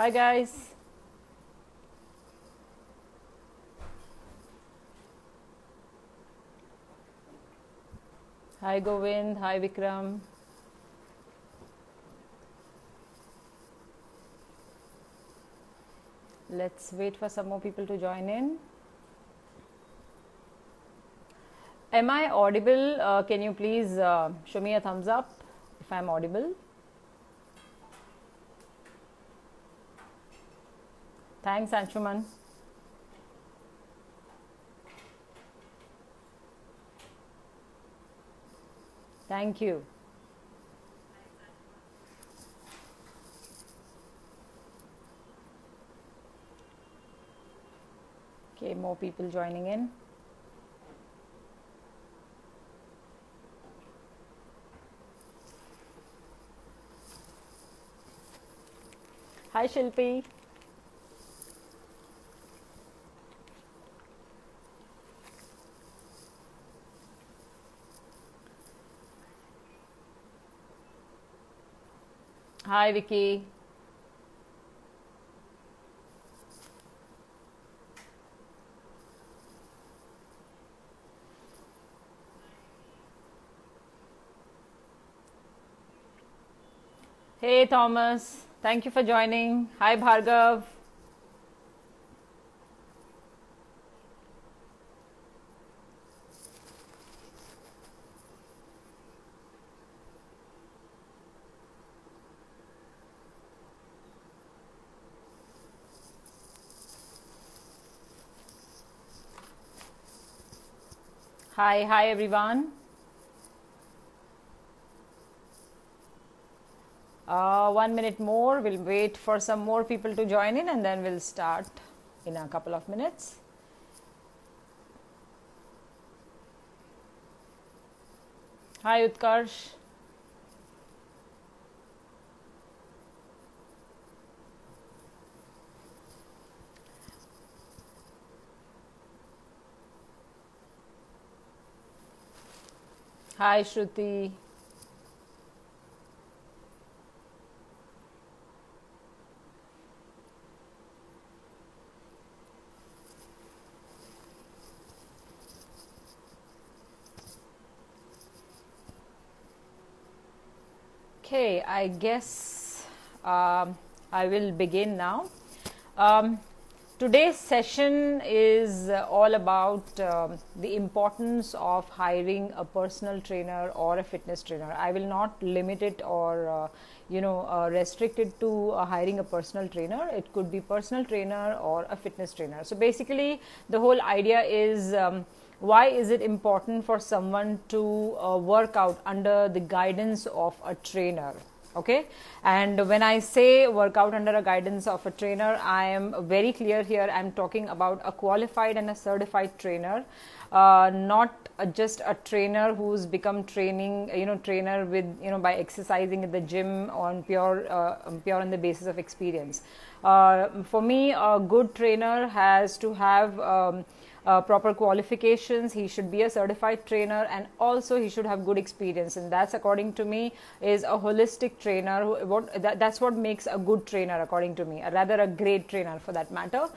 Hi, guys. Hi, Govind. Hi, Vikram. Let's wait for some more people to join in. Am I audible? Uh, can you please uh, show me a thumbs up if I'm audible? Thanks, Anshuman. Thank you. Okay, more people joining in. Hi, Shilpi. Hi, Vicky. Hey, Thomas. Thank you for joining. Hi, Bhargav. Hi, hi, everyone. Uh, one minute more. We'll wait for some more people to join in and then we'll start in a couple of minutes. Hi, Utkarsh. Hi, Shruti. Okay, I guess um, I will begin now. Um, today's session is all about um, the importance of hiring a personal trainer or a fitness trainer. I will not limit it or uh, you know uh, restrict it to uh, hiring a personal trainer. It could be personal trainer or a fitness trainer. So basically, the whole idea is. Um, why is it important for someone to uh, work out under the guidance of a trainer okay? And when i say work out under a guidance of a trainer i am very clear here. I'm talking about a qualified and a certified trainer. Uh, not uh, just a trainer who's become training you know trainer with you know by exercising at the gym on pure uh, pure on the basis of experience. Uh, for me a good trainer has to have um, uh, proper qualifications he should be a certified trainer and also he should have good experience. And that's according to me is a holistic trainer who, what that, that's what makes a good trainer according to me a rather a great trainer for that matter.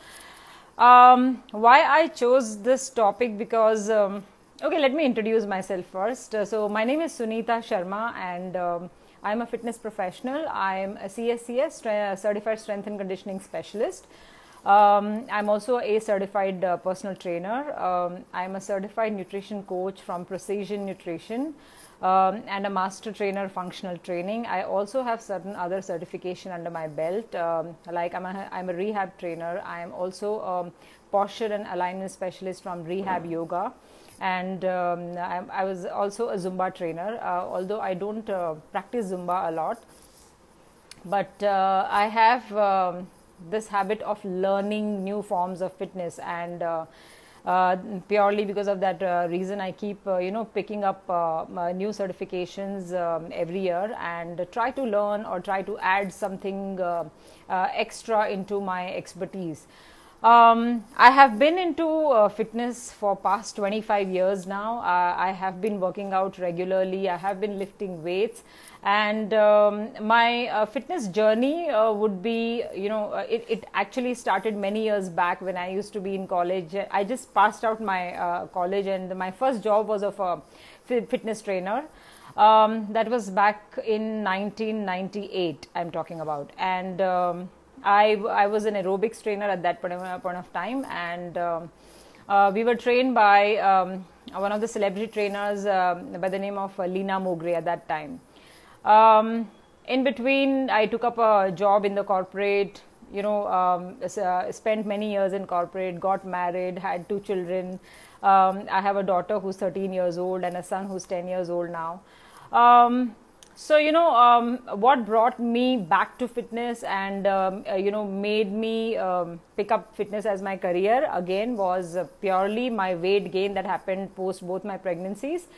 Um, why i chose this topic because um, okay let me introduce myself first. Uh, so my name is sunita sharma and um, i'm a fitness professional. I'm a cscs certified strength and conditioning specialist um, I'm also a certified uh, personal trainer. Um, I'm a certified nutrition coach from Precision Nutrition um, and a master trainer functional training. I also have certain other certification under my belt. Um, like I'm a, I'm a rehab trainer. I am also a posture and alignment specialist from Rehab Yoga. And um, I, I, was also a Zumba trainer, uh, although I don't uh, practice Zumba a lot. But uh, I have um, this habit of learning new forms of fitness and uh, uh, purely because of that uh, reason i keep uh, you know picking up uh, new certifications um, every year and try to learn or try to add something uh, extra into my expertise Um, I have been into uh, fitness for past 25 years now. Uh, I have been working out regularly. I have been lifting weights, and um, my uh, fitness journey uh, would be, you know, uh, it, it, actually started many years back when I used to be in college. I just passed out my uh, college, and my first job was of a fitness trainer. Um, that was back in 1998. I'm talking about, and um, I, I was an aerobics trainer at that point of, time, and um, uh, we were trained by um, one of the celebrity trainers uh, by the name of uh, Leena Mogre at that time. Um, in between, I took up a job in the corporate, you know, um, uh, spent many years in corporate, got married, had two children. Um, I have a daughter who's 13 years old and a son who's 10 years old now. Um, so you know um, what brought me back to fitness and um, uh, you know made me pick up fitness as my career again was purely my weight gain that happened post both my pregnancies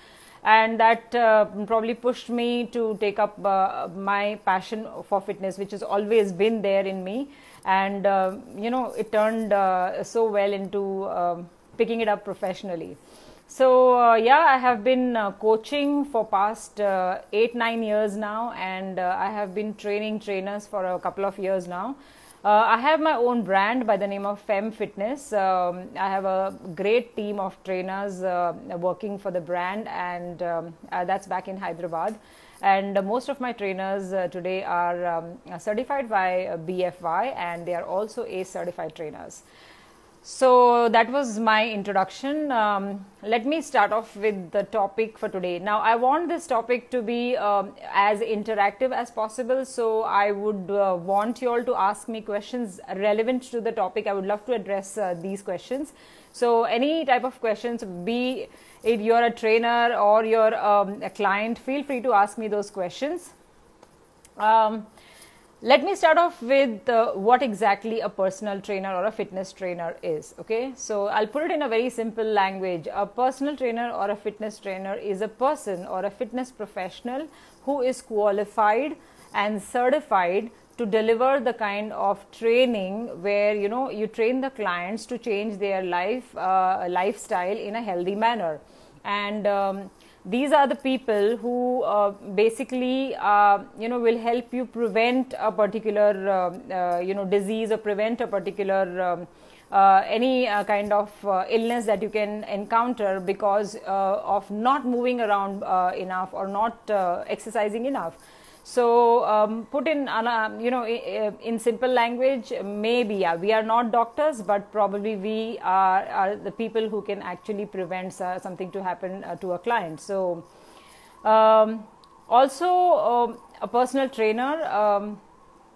and that uh, probably pushed me to take up uh, my passion for fitness which has always been there in me. And uh, you know it turned uh, so well into um, picking it up professionally. So uh, yeah, I have been uh, coaching for past uh, eight nine years now, and I have been training trainers for a couple of years now. Uh, I have my own brand by the name of Fem Fitness. Um, I have a great team of trainers uh, working for the brand, and um, that's back in Hyderabad. And most of my trainers today are um, certified by BFY, and they are also ACE certified trainers. So that was my introduction. Um, let me start off with the topic for today. Now, I want this topic to be um, as interactive as possible. So I would uh, want you all to ask me questions relevant to the topic. I would love to address uh, these questions. So any type of questions, be it you're a trainer or you're um, a client, feel free to ask me those questions. Let me start off with uh, what exactly a personal trainer or a fitness trainer is okay? So i'll put it in a very simple language. A personal trainer or a fitness trainer is a person or a fitness professional who is qualified and certified to deliver the kind of training where you know you train the clients to change their life uh, lifestyle in a healthy manner. And um, these are the people who uh, basically uh, you know will help you prevent a particular uh, uh you know disease or prevent a particular um, uh, any uh, kind of illness that you can encounter because of not moving around enough or not exercising enough so um, put in, uh, you know, in simple language, maybe yeah, we are not doctors, but probably we are, are the people who can actually prevent uh, something to happen uh, to a client. So um, also um, a personal trainer um,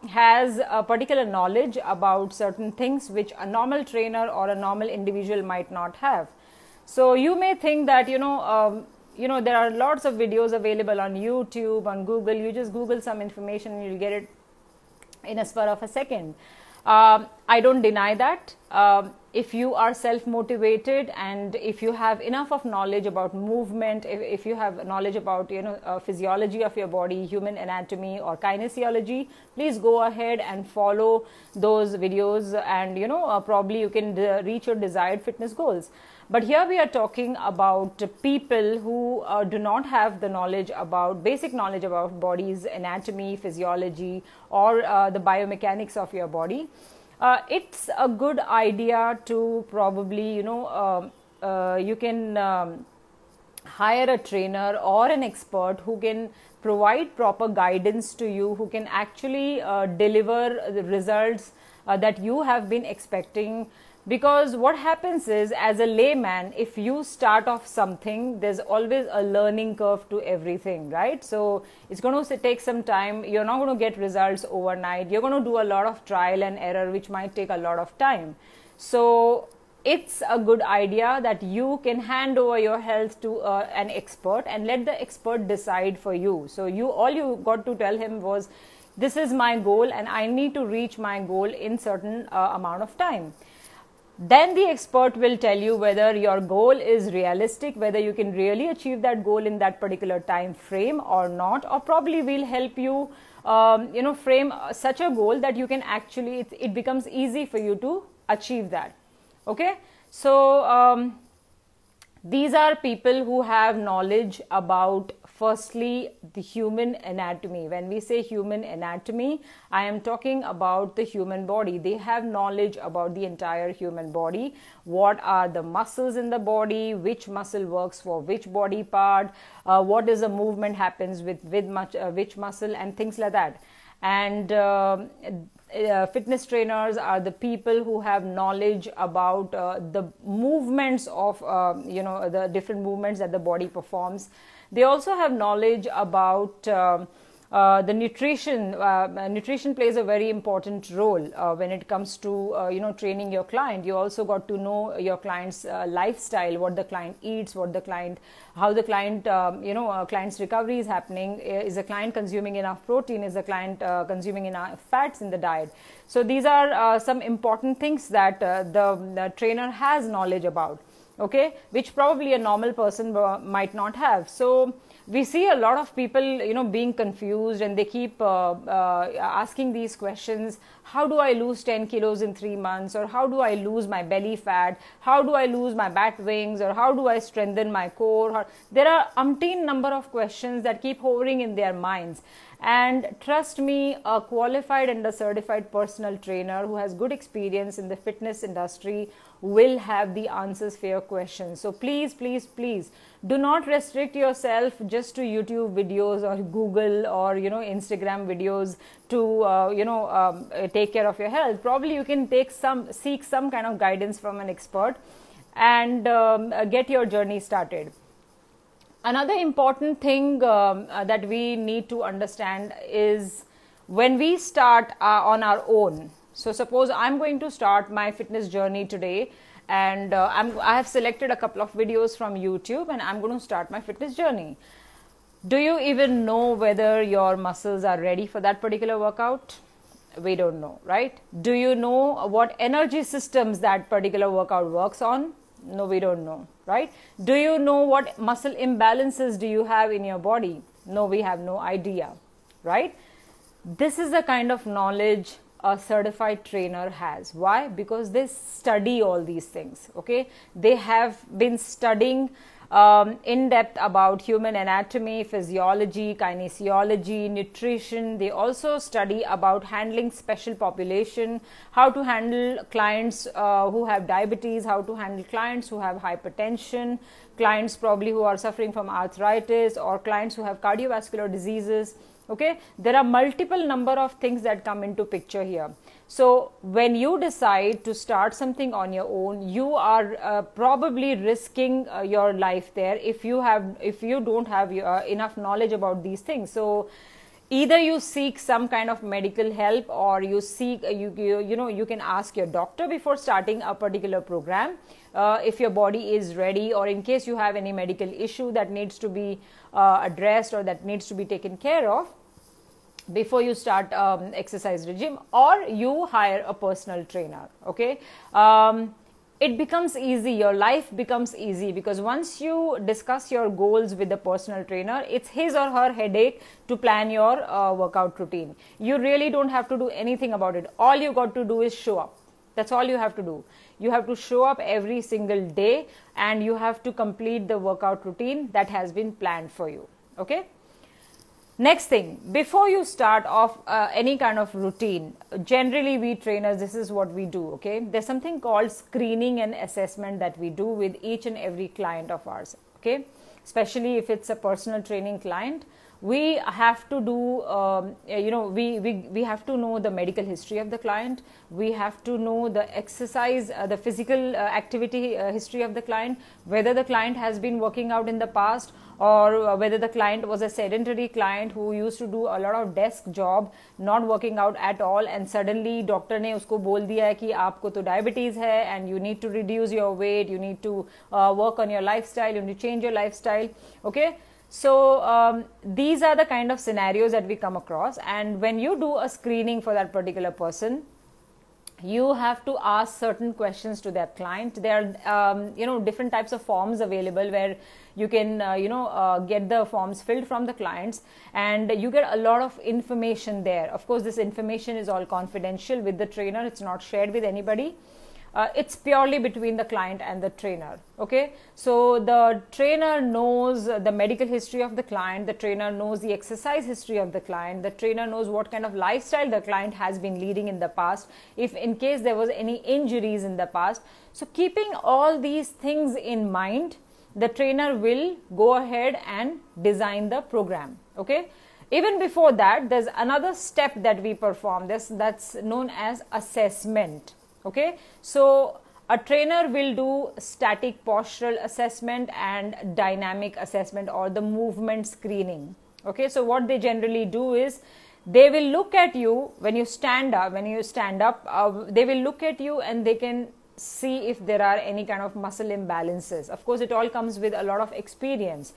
has a particular knowledge about certain things which a normal trainer or a normal individual might not have. So you may think that you know um, you know there are lots of videos available on youtube on google. You just google some information and you'll get it in a spur of a second. Um, i don't deny that. Um, if you are self motivated and if you have enough of knowledge about movement if, if you have knowledge about you know uh, physiology of your body human anatomy or kinesiology please go ahead and follow those videos and you know uh, probably you can uh, reach your desired fitness goals but here we are talking about people who uh, do not have the knowledge about basic knowledge about body's anatomy, physiology, or uh, the biomechanics of your body. Uh, it's a good idea to probably, you know, um, uh, you can um, hire a trainer or an expert who can provide proper guidance to you, who can actually uh, deliver the results uh, that you have been expecting because what happens is as a layman if you start off something there's always a learning curve to everything right? So it's going to take some time. You're not going to get results overnight. You're going to do a lot of trial and error which might take a lot of time. So it's a good idea that you can hand over your health to uh, an expert and let the expert decide for you. So you all you got to tell him was this is my goal and i need to reach my goal in certain uh, amount of time then the expert will tell you whether your goal is realistic whether you can really achieve that goal in that particular time frame or not or probably will help you um, you know frame such a goal that you can actually it, it becomes easy for you to achieve that. Okay? So um, these are people who have knowledge about firstly the human anatomy. When we say human anatomy i am talking about the human body. They have knowledge about the entire human body. What are the muscles in the body? Which muscle works for which body part? Uh, what is the movement happens with with much, uh, which muscle and things like that. And uh, uh, fitness trainers are the people who have knowledge about uh, the movements of uh, you know the different movements that the body performs they also have knowledge about um, uh, the nutrition uh, nutrition plays a very important role uh, when it comes to uh, you know training your client. You also got to know your client's uh, lifestyle what the client eats what the client how the client um, you know uh, client's recovery is happening. Is the client consuming enough protein? Is the client consuming enough fats in the diet? So these are some important things that the, the trainer has knowledge about okay which probably a normal person might not have. So we see a lot of people you know being confused and they keep uh, uh, asking these questions. How do i lose 10 kilos in 3 months? Or how do i lose my belly fat? How do i lose my bat wings? Or how do i strengthen my core? There are umpteen number of questions that keep hovering in their minds. And trust me, a qualified and a certified personal trainer who has good experience in the fitness industry will have the answers for your questions. So please, please, please do not restrict yourself just to YouTube videos or Google or you know Instagram videos to uh, you know um, take care of your health. Probably you can take some seek some kind of guidance from an expert and um, get your journey started another important thing um, uh, that we need to understand is when we start uh, on our own so suppose i'm going to start my fitness journey today and uh, i have selected a couple of videos from youtube and i'm going to start my fitness journey. Do you even know whether your muscles are ready for that particular workout? We don't know right? Do you know what energy systems that particular workout works on? No we don't know right? Do you know what muscle imbalances do you have in your body? No we have no idea right? This is the kind of knowledge a certified trainer has. Why? Because they study all these things okay? They have been studying um, in depth about human anatomy, physiology, kinesiology, nutrition. They also study about handling special population, how to handle clients uh, who have diabetes, how to handle clients who have hypertension, clients probably who are suffering from arthritis, or clients who have cardiovascular diseases okay? There are multiple number of things that come into picture here. So when you decide to start something on your own you are uh, probably risking uh, your life there if you have if you don't have uh, enough knowledge about these things. So either you seek some kind of medical help or you seek uh, you, you, you know you can ask your doctor before starting a particular program uh, if your body is ready or in case you have any medical issue that needs to be uh, addressed or that needs to be taken care of before you start um, exercise regime or you hire a personal trainer okay? Um, it becomes easy. Your life becomes easy because once you discuss your goals with the personal trainer it's his or her headache to plan your uh, workout routine. You really don't have to do anything about it. All you got to do is show up. That's all you have to do. You have to show up every single day and you have to complete the workout routine that has been planned for you okay Next thing, before you start off uh, any kind of routine, generally we trainers, this is what we do, okay? There's something called screening and assessment that we do with each and every client of ours, okay? Especially if it's a personal training client we have to do um, eh, you know we, we we have to know the medical history of the client. We have to know the exercise uh, the physical uh, activity uh, history of the client whether the client has been working out in the past or uh, whether the client was a sedentary client who used to do a lot of desk job not working out at all and suddenly doctor ne usko bol diya hai ki aapko to diabetes hai and you need to reduce your weight you need to uh, work on your lifestyle you need to change your lifestyle. Okay? So um, these are the kind of scenarios that we come across, and when you do a screening for that particular person, you have to ask certain questions to that client. There are um, you know different types of forms available where you can uh, you know uh, get the forms filled from the clients, and you get a lot of information there. Of course, this information is all confidential with the trainer; it's not shared with anybody uh, it's purely between the client and the trainer okay? So the trainer knows the medical history of the client the trainer knows the exercise history of the client the trainer knows what kind of lifestyle the client has been leading in the past if in case there was any injuries in the past. So keeping all these things in mind the trainer will go ahead and design the program okay? Even before that there's another step that we perform this that's known as assessment okay? So a trainer will do static postural assessment and dynamic assessment or the movement screening. Okay? So what they generally do is they will look at you when you stand up when you stand up uh, they will look at you and they can see if there are any kind of muscle imbalances. Of course it all comes with a lot of experience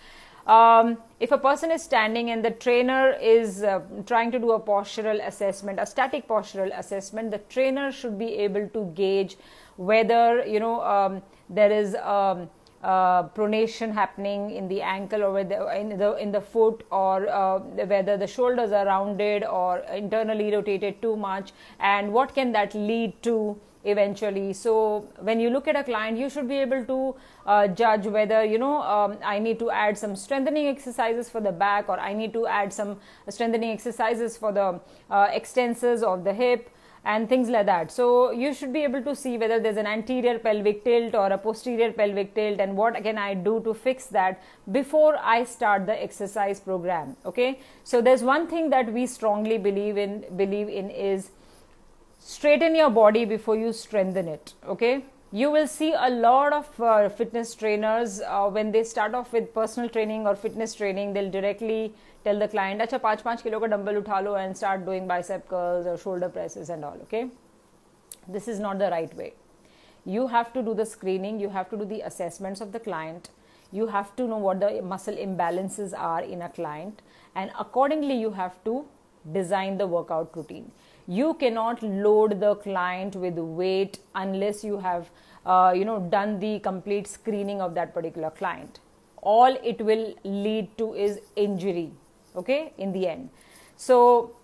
um, if a person is standing and the trainer is uh, trying to do a postural assessment, a static postural assessment, the trainer should be able to gauge whether you know um, there is um, uh, pronation happening in the ankle or whether in the in the foot or uh, whether the shoulders are rounded or internally rotated too much and what can that lead to eventually. So when you look at a client you should be able to uh, judge whether you know um, i need to add some strengthening exercises for the back or i need to add some strengthening exercises for the uh, extensors of the hip and things like that. So you should be able to see whether there's an anterior pelvic tilt or a posterior pelvic tilt and what can i do to fix that before i start the exercise program okay? So there's one thing that we strongly believe in believe in is straighten your body before you strengthen it okay? You will see a lot of uh, fitness trainers uh, when they start off with personal training or fitness training they'll directly tell the client acha 5 5 kilo ka dumbbell utha lo and start doing bicep curls or shoulder presses and all okay? This is not the right way. You have to do the screening you have to do the assessments of the client you have to know what the muscle imbalances are in a client and accordingly you have to design the workout routine you cannot load the client with weight unless you have uh, you know done the complete screening of that particular client. All it will lead to is injury okay in the end. So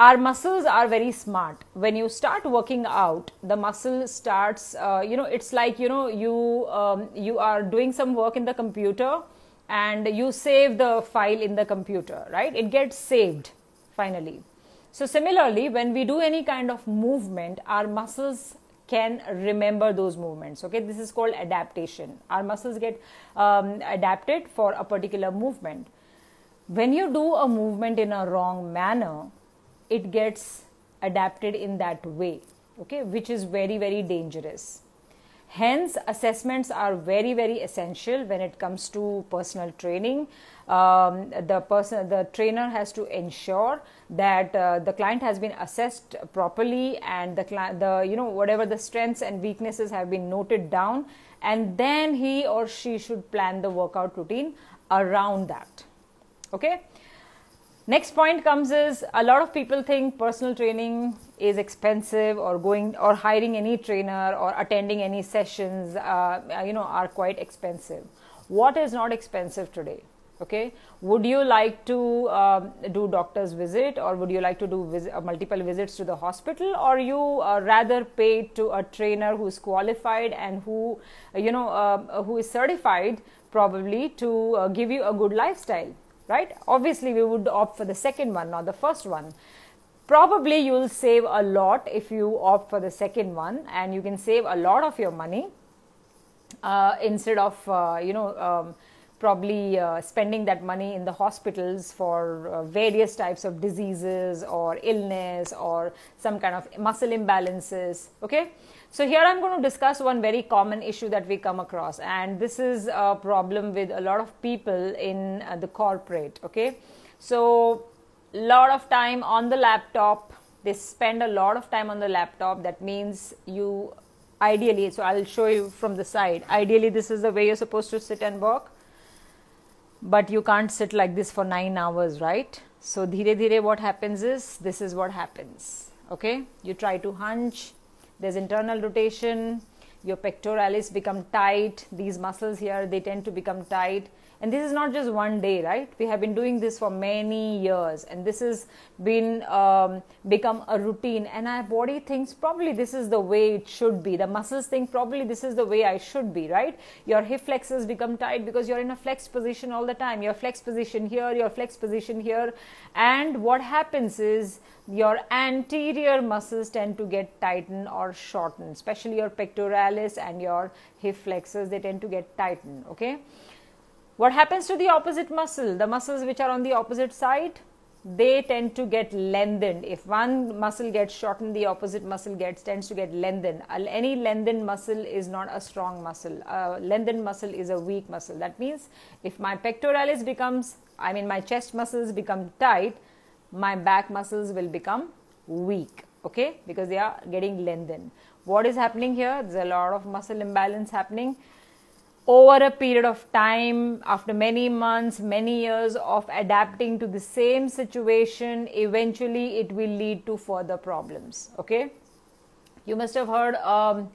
our muscles are very smart. When you start working out the muscle starts uh, you know it's like you know you um, you are doing some work in the computer and you save the file in the computer right? It gets saved finally so, similarly, when we do any kind of movement, our muscles can remember those movements. Okay, this is called adaptation. Our muscles get um, adapted for a particular movement. When you do a movement in a wrong manner, it gets adapted in that way, okay, which is very, very dangerous. Hence, assessments are very, very essential when it comes to personal training. Um, the person, the trainer has to ensure that uh, the client has been assessed properly and the the you know whatever the strengths and weaknesses have been noted down, and then he or she should plan the workout routine around that. Okay. Next point comes is a lot of people think personal training is expensive or going or hiring any trainer or attending any sessions uh, you know are quite expensive. What is not expensive today? Okay, would you like to um, do doctor's visit or would you like to do vis- uh, multiple visits to the hospital or you uh, rather pay to a trainer who is qualified and who you know uh, who is certified probably to uh, give you a good lifestyle right? Obviously, we would opt for the second one, not the first one. Probably you will save a lot if you opt for the second one, and you can save a lot of your money uh, instead of uh, you know. Um, probably uh, spending that money in the hospitals for uh, various types of diseases or illness or some kind of muscle imbalances okay so here I'm going to discuss one very common issue that we come across, and this is a problem with a lot of people in uh, the corporate. Okay, so lot of time on the laptop. They spend a lot of time on the laptop. That means you ideally. So I'll show you from the side. Ideally, this is the way you're supposed to sit and work, but you can't sit like this for nine hours, right? So dhire dhire, what happens is this is what happens. Okay, you try to hunch there's internal rotation your pectoralis become tight these muscles here they tend to become tight and this is not just one day right? We have been doing this for many years. And this has been um, become a routine. And our body thinks probably this is the way it should be. The muscles think probably this is the way i should be right? Your hip flexors become tight because you're in a flexed position all the time. Your flex position here your flex position here. And what happens is your anterior muscles tend to get tightened or shortened especially your pectoralis and your hip flexors they tend to get tightened okay what happens to the opposite muscle? The muscles which are on the opposite side, they tend to get lengthened. If one muscle gets shortened, the opposite muscle gets tends to get lengthened. Any lengthened muscle is not a strong muscle. A lengthened muscle is a weak muscle. That means if my pectoralis becomes, I mean my chest muscles become tight, my back muscles will become weak. Okay, because they are getting lengthened. What is happening here? There's a lot of muscle imbalance happening over a period of time, after many months, many years of adapting to the same situation, eventually it will lead to further problems. Okay, you must have heard um,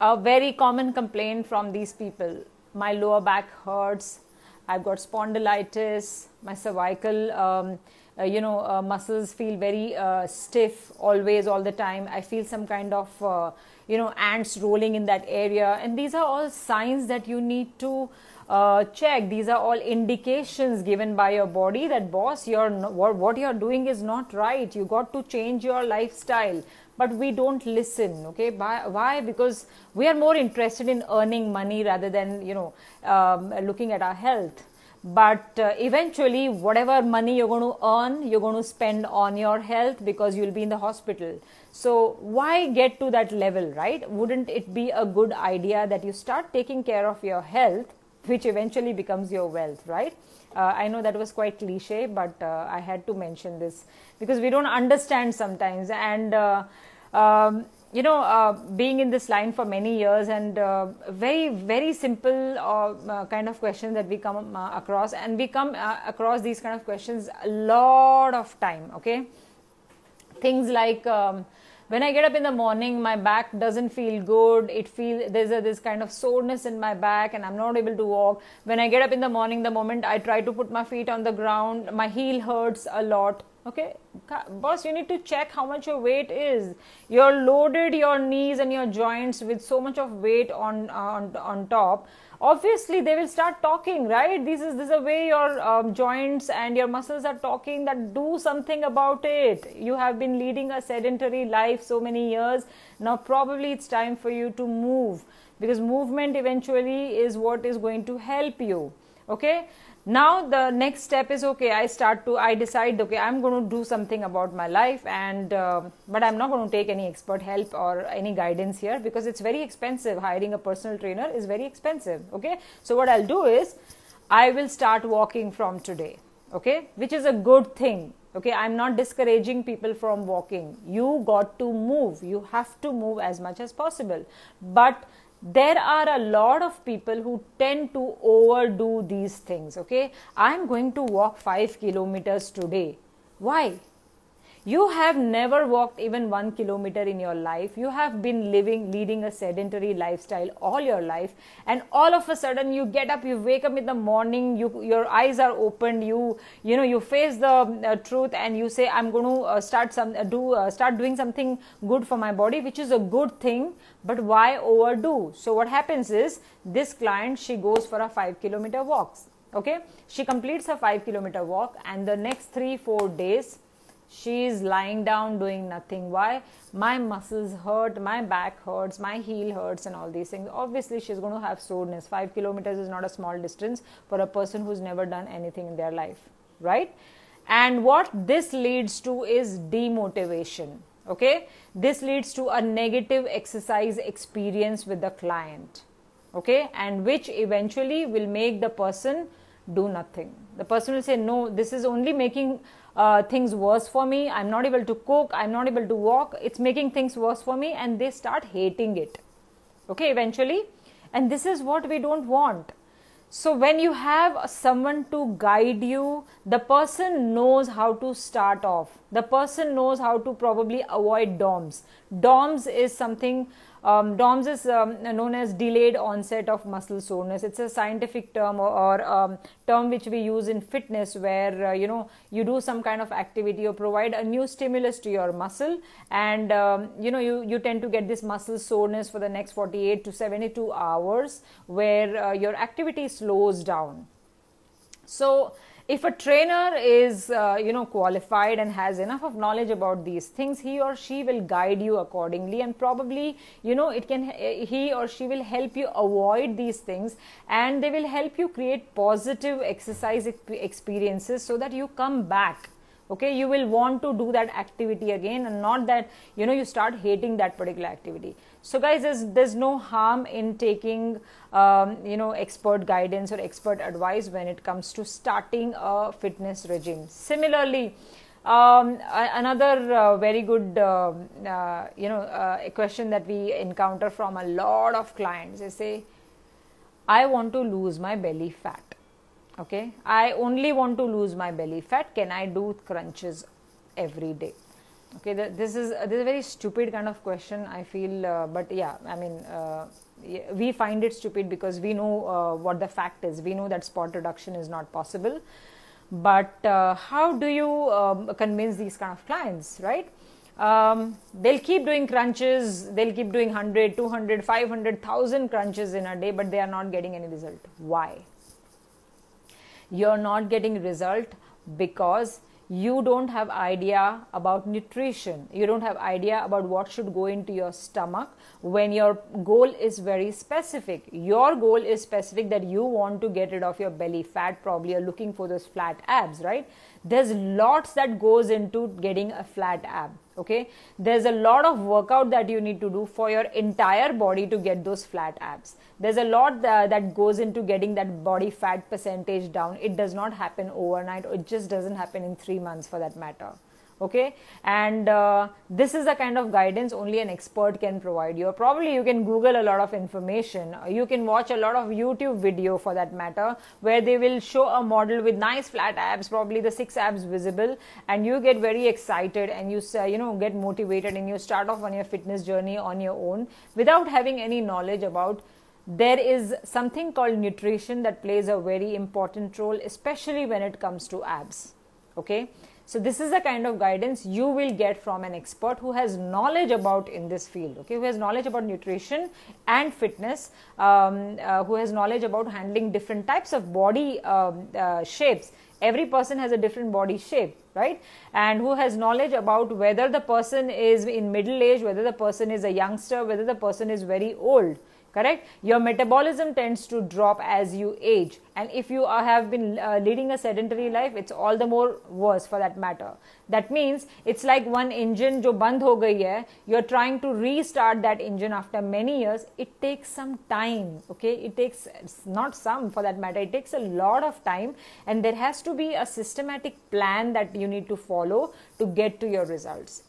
a very common complaint from these people my lower back hurts, I've got spondylitis, my cervical. Um, you know, uh, muscles feel very uh, stiff always, all the time. I feel some kind of uh, you know ants rolling in that area. And these are all signs that you need to uh, check. These are all indications given by your body that boss you're what, you're doing is not right. You got to change your lifestyle. But we don't listen okay? Why, why? Because we are more interested in earning money rather than you know um, looking at our health but uh, eventually whatever money you're going to earn you're going to spend on your health because you'll be in the hospital. So why get to that level right? Wouldn't it be a good idea that you start taking care of your health which eventually becomes your wealth right? Uh, i know that was quite cliche but uh, i had to mention this because we don't understand sometimes. And uh, um, you know, uh, being in this line for many years and uh, very, very simple uh, uh kind of questions that we come uh, across, and we come uh, across these kind of questions a lot of time. Okay, things like um, when I get up in the morning, my back doesn't feel good. It feels there's a, this kind of soreness in my back, and I'm not able to walk. When I get up in the morning, the moment I try to put my feet on the ground, my heel hurts a lot okay? Boss you need to check how much your weight is. You're loaded your knees and your joints with so much of weight on on on top. Obviously they will start talking right? This is this is a way your um, joints and your muscles are talking that do something about it. You have been leading a sedentary life so many years. Now probably it's time for you to move because movement eventually is what is going to help you. Okay now the next step is okay i start to i decide okay i'm going to do something about my life and uh, but i'm not going to take any expert help or any guidance here because it's very expensive. Hiring a personal trainer is very expensive okay? So what i'll do is i will start walking from today okay? Which is a good thing okay? I'm not discouraging people from walking. You got to move. You have to move as much as possible. But there are a lot of people who tend to overdo these things okay? I'm going to walk 5 kilometers today. Why you have never walked even one kilometer in your life. You have been living leading a sedentary lifestyle all your life. And all of a sudden you get up you wake up in the morning you your eyes are opened you you know you face the uh, truth and you say i'm going to uh, start some uh, do uh, start doing something good for my body which is a good thing but why overdo? So what happens is this client she goes for a 5 kilometer walks okay? She completes her 5 kilometer walk and the next 3 4 days she is lying down doing nothing. Why? My muscles hurt my back hurts my heel hurts and all these things. Obviously she's going to have soreness. 5 kilometers is not a small distance for a person who's never done anything in their life right? And what this leads to is demotivation okay? This leads to a negative exercise experience with the client okay? And which eventually will make the person do nothing. The person will say no this is only making uh, things worse for me. I'm not able to cook. I'm not able to walk. It's making things worse for me and they start hating it. Okay eventually. And this is what we don't want. So when you have someone to guide you the person knows how to start off. The person knows how to probably avoid doms doms is something um, DOMS is um, known as delayed onset of muscle soreness. It's a scientific term or, or um, term which we use in fitness where uh, you know you do some kind of activity or provide a new stimulus to your muscle and um, you know you, you tend to get this muscle soreness for the next 48 to 72 hours where uh, your activity slows down. So if a trainer is uh, you know qualified and has enough of knowledge about these things he or she will guide you accordingly and probably you know it can he or she will help you avoid these things and they will help you create positive exercise experiences so that you come back okay you will want to do that activity again and not that you know you start hating that particular activity. So guys there's there's no harm in taking um, you know expert guidance or expert advice when it comes to starting a fitness regime. Similarly um, another uh, very good uh, uh, you know uh, question that we encounter from a lot of clients they say i want to lose my belly fat okay? I only want to lose my belly fat. Can i do crunches every day? Okay this is this is a very stupid kind of question i feel uh, but yeah i mean uh, we find it stupid because we know uh, what the fact is. We know that spot reduction is not possible. But uh, how do you um, convince these kind of clients right? Um, they'll keep doing crunches they'll keep doing 100 200 500 1000 crunches in a day but they are not getting any result. Why you're not getting result because you don't have idea about nutrition. You don't have idea about what should go into your stomach when your goal is very specific. Your goal is specific that you want to get rid of your belly fat. Probably you're looking for those flat abs right? There's lots that goes into getting a flat ab okay? There's a lot of workout that you need to do for your entire body to get those flat abs. There's a lot that, that goes into getting that body fat percentage down. It does not happen overnight. Or it just doesn't happen in 3 months for that matter okay? And uh, this is the kind of guidance only an expert can provide you. Probably you can google a lot of information. You can watch a lot of youtube video for that matter where they will show a model with nice flat abs probably the six abs visible and you get very excited and you uh, you know get motivated and you start off on your fitness journey on your own without having any knowledge about there is something called nutrition that plays a very important role especially when it comes to abs. Okay so this is the kind of guidance you will get from an expert who has knowledge about in this field, okay, who has knowledge about nutrition and fitness, um, uh, who has knowledge about handling different types of body um, uh, shapes. Every person has a different body shape, right? And who has knowledge about whether the person is in middle age, whether the person is a youngster, whether the person is very old correct? Your metabolism tends to drop as you age. And if you are, have been uh, leading a sedentary life it's all the more worse for that matter. That means it's like one engine jo band ho gayi hai you're trying to restart that engine after many years. It takes some time okay? It takes not some for that matter. It takes a lot of time. And there has to be a systematic plan that you need to follow to get to your results.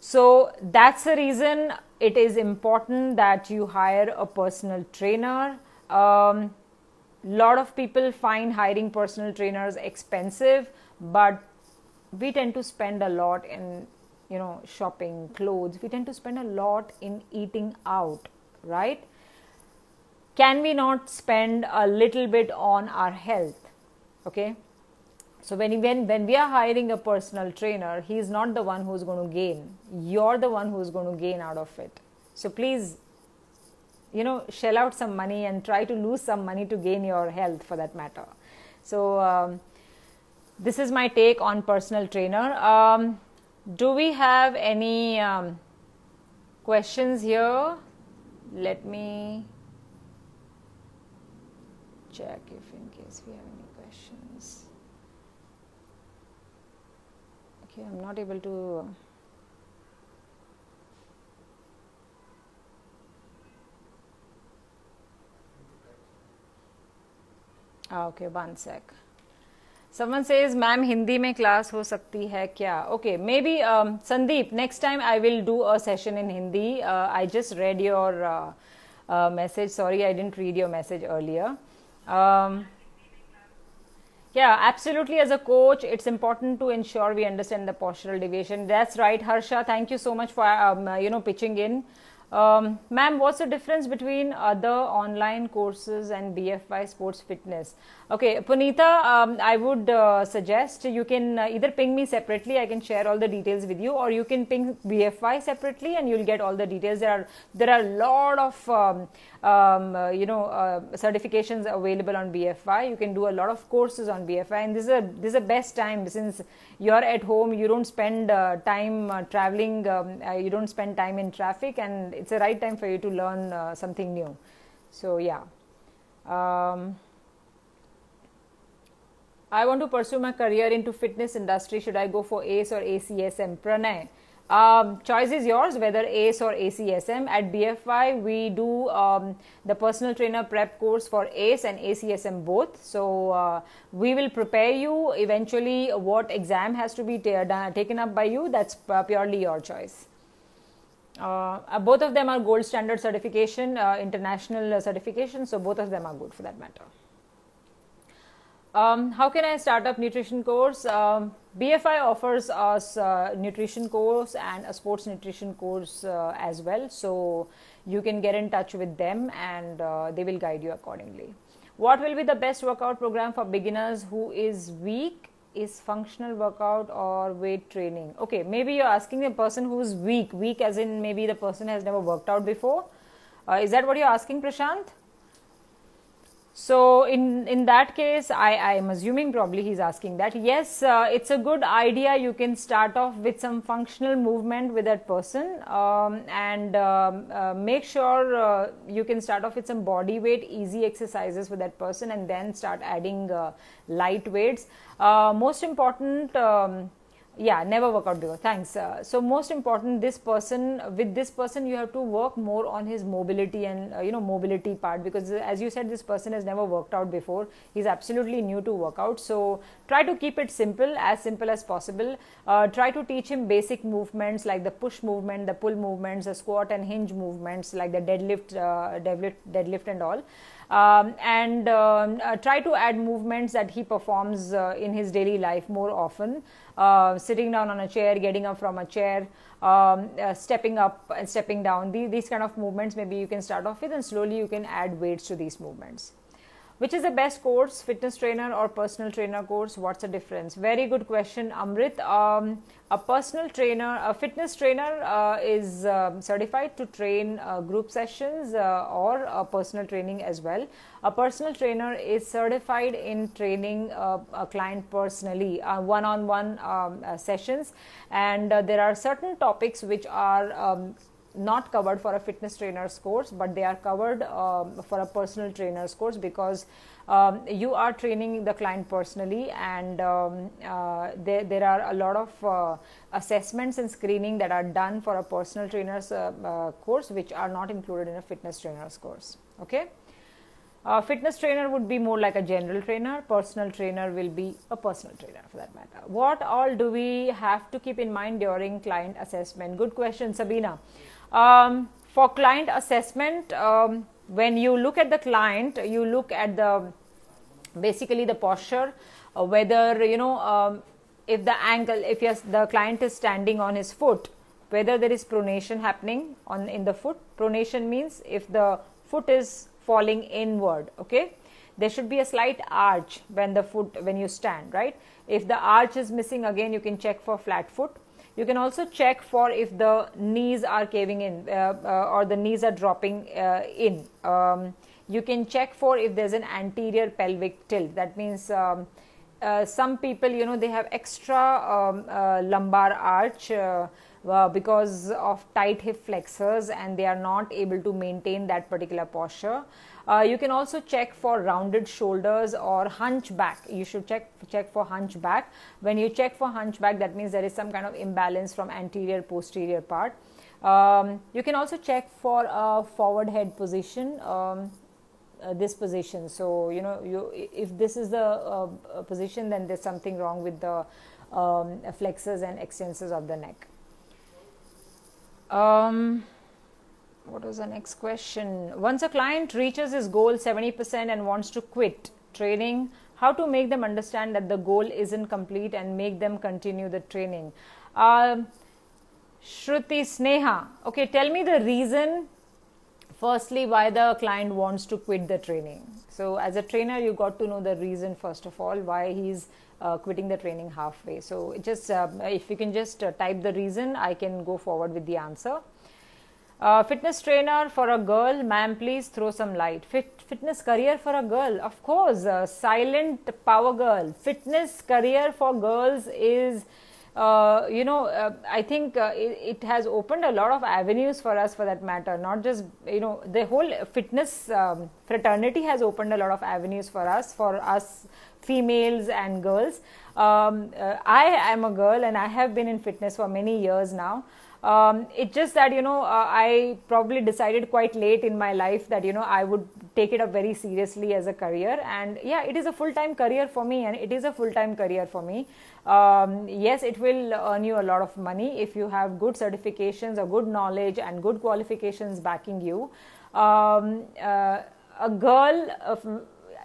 So that's the reason it is important that you hire a personal trainer. A um, lot of people find hiring personal trainers expensive, but we tend to spend a lot in you know shopping clothes. We tend to spend a lot in eating out right? Can we not spend a little bit on our health? Okay so when, when, when we are hiring a personal trainer, he is not the one who is going to gain. You're the one who is going to gain out of it. So please, you know, shell out some money and try to lose some money to gain your health for that matter. So um, this is my take on personal trainer. Um, do we have any um, questions here? Let me check if in case we have any okay i'm not able to ah, okay one sec. Someone says ma'am hindi me class ho sakti hai kya? Okay maybe um, sandeep next time i will do a session in hindi. Uh, I just read your uh, uh, message. Sorry i didn't read your message earlier. Um, yeah, absolutely. As a coach, it's important to ensure we understand the postural deviation. That's right, Harsha. Thank you so much for um, uh, you know pitching in. Um, ma'am, what's the difference between other online courses and BFY Sports Fitness? Okay, Punita, um, I would uh, suggest you can uh, either ping me separately. I can share all the details with you, or you can ping BFY separately, and you'll get all the details. There are there are a lot of um, um, uh, you know uh, certifications available on BFY. You can do a lot of courses on BFY, and this is a this is the best time since you're at home. You don't spend uh, time uh, traveling. Um, uh, you don't spend time in traffic, and it's the right time for you to learn uh, something new. So yeah. Um, I want to pursue my career into fitness industry. Should I go for ACE or ACSM? Pranay. Um, choice is yours whether ACE or ACSM. At BFY, we do um, the personal trainer prep course for ACE and ACSM both. So, uh, we will prepare you eventually what exam has to be taken up by you. That's uh, purely your choice. Uh, uh, both of them are gold standard certification, uh, international certification. So, both of them are good for that matter. Um, how can I start up nutrition course? Um, BFY offers us nutrition course and a sports nutrition course uh, as well. So you can get in touch with them and uh, they will guide you accordingly. What will be the best workout program for beginners who is weak? Is functional workout or weight training? Okay, maybe you're asking a person who's weak. Weak as in maybe the person has never worked out before. Uh, is that what you're asking, Prashant? So in in that case, I I am assuming probably he's asking that. Yes, uh, it's a good idea. You can start off with some functional movement with that person, um, and um, uh, make sure uh, you can start off with some body weight, easy exercises with that person, and then start adding uh, light weights. Uh, most important. Um, yeah never work out before. Thanks uh, so most important this person with this person you have to work more on his mobility and uh, you know mobility part because as you said this person has never worked out before. He's absolutely new to workout. So try to keep it simple as simple as possible. Uh, try to teach him basic movements like the push movement the pull movements the squat and hinge movements like the deadlift uh, deadlift deadlift and all. Um, and um, uh, try to add movements that he performs uh, in his daily life more often uh, sitting down on a chair, getting up from a chair, um, uh, stepping up and stepping down. These, these kind of movements maybe you can start off with, and slowly you can add weights to these movements. Which is the best course, fitness trainer or personal trainer course? What's the difference? Very good question, Amrit. Um, a personal trainer, a fitness trainer uh, is um, certified to train uh, group sessions uh, or personal training as well. A personal trainer is certified in training uh, a client personally, one on one sessions, and uh, there are certain topics which are um, not covered for a fitness trainer's course, but they are covered um, for a personal trainer's course because um, you are training the client personally, and um, uh, there, there are a lot of uh, assessments and screening that are done for a personal trainer's uh, uh course, which are not included in a fitness trainer's course. Okay. A fitness trainer would be more like a general trainer. Personal trainer will be a personal trainer for that matter. What all do we have to keep in mind during client assessment? Good question, Sabina. Um, for client assessment, um, when you look at the client, you look at the basically the posture, uh, whether you know um, if the angle, if the client is standing on his foot, whether there is pronation happening on in the foot. Pronation means if the foot is falling inward. Okay, there should be a slight arch when the foot when you stand. Right. If the arch is missing, again you can check for flat foot you can also check for if the knees are caving in uh, uh, or the knees are dropping uh, in. Um, you can check for if there's an anterior pelvic tilt. That means um, uh, some people, you know, they have extra um, lumbar arch uh, because of tight hip flexors and they are not able to maintain that particular posture. Uh, you can also check for rounded shoulders or hunchback. You should check check for hunchback. When you check for hunchback, that means there is some kind of imbalance from anterior posterior part. Um, you can also check for a forward head position. Um, uh, this position so you know you if this is the uh, position then there's something wrong with the um, flexors and extensors of the neck um, what was the next question? Once a client reaches his goal 70% and wants to quit training, how to make them understand that the goal isn't complete and make them continue the training? Uh, Shruti Sneha. Okay, tell me the reason firstly why the client wants to quit the training so as a trainer you got to know the reason first of all why he's uh, quitting the training halfway so just uh, if you can just uh, type the reason i can go forward with the answer uh, fitness trainer for a girl ma'am please throw some light Fit, fitness career for a girl of course uh, silent power girl fitness career for girls is uh, you know, uh, I think uh, it, it, has opened a lot of avenues for us for that matter. Not just, you know, the whole fitness um, fraternity has opened a lot of avenues for us, for us females and girls. Um, uh, I am a girl and I have been in fitness for many years now. Um, it's just that you know uh, I probably decided quite late in my life that you know I would take it up very seriously as a career, and yeah, it is a full time career for me, and it is a full time career for me. Um, yes, it will earn you a lot of money if you have good certifications or good knowledge and good qualifications backing you. Um, uh, a girl,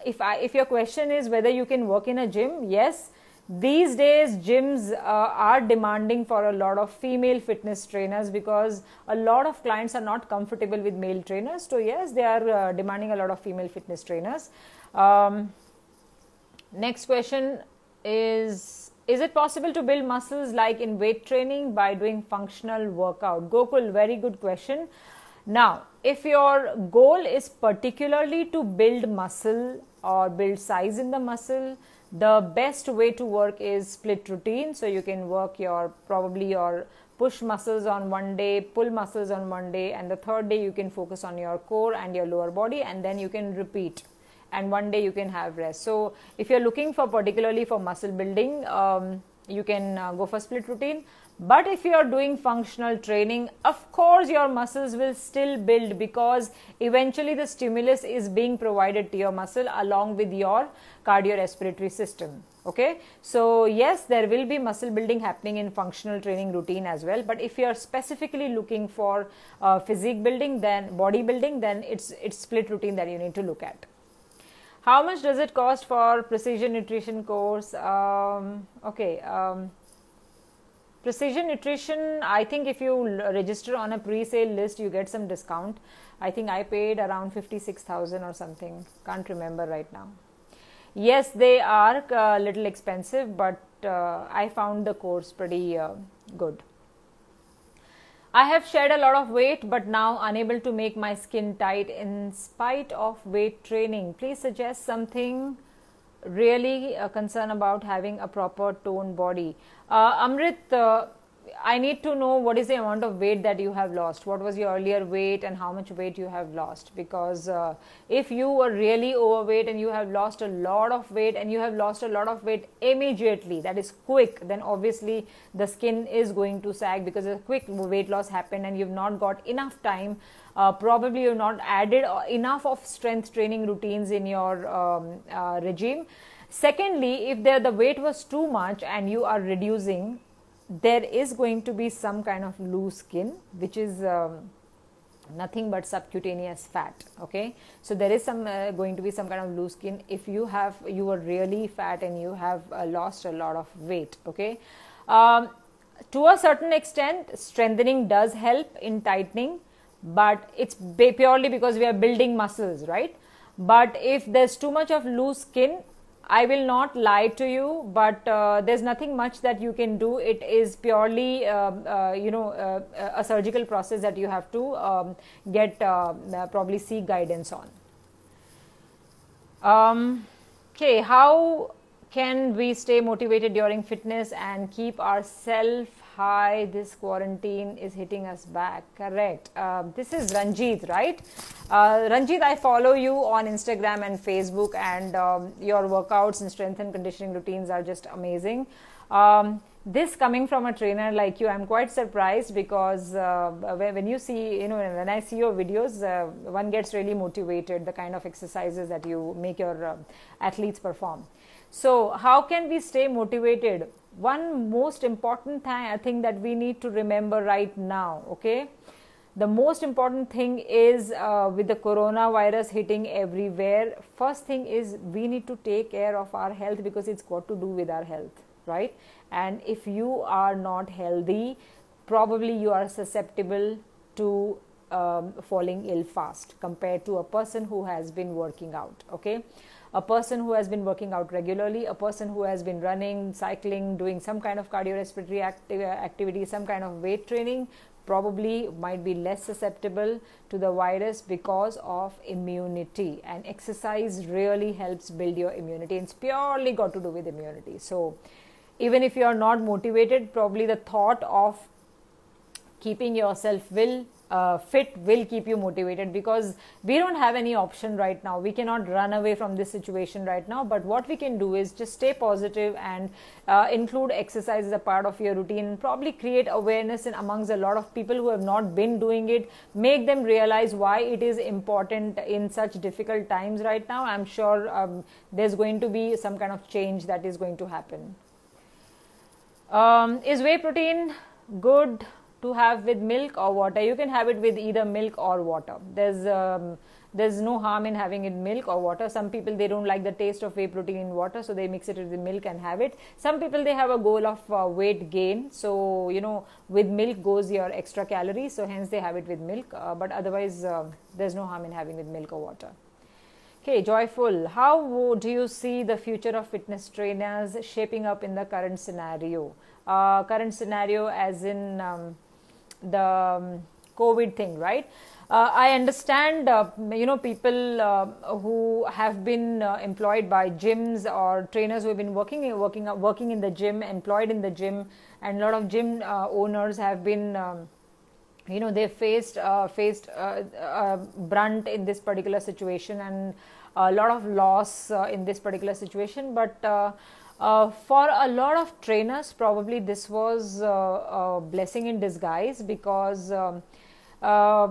if I, if your question is whether you can work in a gym, yes these days gyms uh, are demanding for a lot of female fitness trainers because a lot of clients are not comfortable with male trainers. So yes they are uh, demanding a lot of female fitness trainers. Um, next question is is it possible to build muscles like in weight training by doing functional workout? Gokul very good question. Now if your goal is particularly to build muscle or build size in the muscle the best way to work is split routine. So you can work your probably your push muscles on one day pull muscles on one day and the third day you can focus on your core and your lower body and then you can repeat. And one day you can have rest. So if you're looking for particularly for muscle building um, you can uh, go for split routine but if you are doing functional training, of course, your muscles will still build because eventually the stimulus is being provided to your muscle along with your cardiorespiratory system. Okay, so yes, there will be muscle building happening in functional training routine as well. But if you are specifically looking for uh, physique building, then body building, then it's it's split routine that you need to look at. How much does it cost for precision nutrition course? Um, okay. Um, Precision Nutrition, I think if you register on a pre-sale list, you get some discount. I think I paid around 56,000 or something. Can't remember right now. Yes, they are a little expensive, but uh, I found the course pretty uh, good. I have shed a lot of weight, but now unable to make my skin tight in spite of weight training. Please suggest something really uh, concerned about having a proper toned body. Uh, Amrit, uh, I need to know what is the amount of weight that you have lost. What was your earlier weight and how much weight you have lost? Because uh, if you were really overweight and you have lost a lot of weight and you have lost a lot of weight immediately, that is quick, then obviously the skin is going to sag because a quick weight loss happened and you've not got enough time. Uh, probably you've not added uh, enough of strength training routines in your um, uh, regime. Secondly, if there the weight was too much and you are reducing there is going to be some kind of loose skin which is um, nothing but subcutaneous fat okay? So there is some uh, going to be some kind of loose skin. If you have you are really fat and you have uh, lost a lot of weight okay? Um, to a certain extent strengthening does help in tightening but it's purely because we are building muscles right? But if there's too much of loose skin I will not lie to you, but uh, there's nothing much that you can do. It is purely, uh, uh, you know, uh, a surgical process that you have to um, get uh, uh, probably seek guidance on. Um, okay, how can we stay motivated during fitness and keep ourselves hi this quarantine is hitting us back. Correct. Uh, this is ranjit right? Uh, ranjit i follow you on instagram and facebook and um, your workouts and strength and conditioning routines are just amazing. Um, this coming from a trainer like you i'm quite surprised because uh, when you see you know when i see your videos uh, one gets really motivated the kind of exercises that you make your uh, athletes perform so how can we stay motivated one most important thing I think that we need to remember right now, okay? The most important thing is uh, with the coronavirus hitting everywhere, first thing is we need to take care of our health because it's got to do with our health, right? And if you are not healthy, probably you are susceptible to um, falling ill fast compared to a person who has been working out okay a person who has been working out regularly a person who has been running cycling doing some kind of cardiorespiratory acti- activity some kind of weight training probably might be less susceptible to the virus because of immunity. And exercise really helps build your immunity. It's purely got to do with immunity. So even if you are not motivated probably the thought of keeping yourself will uh, fit will keep you motivated because we don't have any option right now. We cannot run away from this situation right now. But what we can do is just stay positive and uh, include exercise as a part of your routine. Probably create awareness in amongst a lot of people who have not been doing it. Make them realize why it is important in such difficult times right now. I'm sure um, there's going to be some kind of change that is going to happen. Um, is whey protein good to have with milk or water. You can have it with either milk or water. There's um, there's no harm in having it milk or water. Some people they don't like the taste of whey protein in water, so they mix it with the milk and have it. Some people they have a goal of uh, weight gain, so you know with milk goes your extra calories, so hence they have it with milk. Uh, but otherwise, uh, there's no harm in having with milk or water. Okay, joyful. How do you see the future of fitness trainers shaping up in the current scenario? Uh, current scenario, as in um, the um, COVID thing, right? Uh, I understand, uh, you know, people uh, who have been uh, employed by gyms or trainers who have been working working working in the gym, employed in the gym, and a lot of gym uh, owners have been. Um, you know they faced uh, faced brunt in this particular situation and a lot of loss in this particular situation but uh, for a lot of trainers, probably this was uh, a blessing in disguise because um, uh,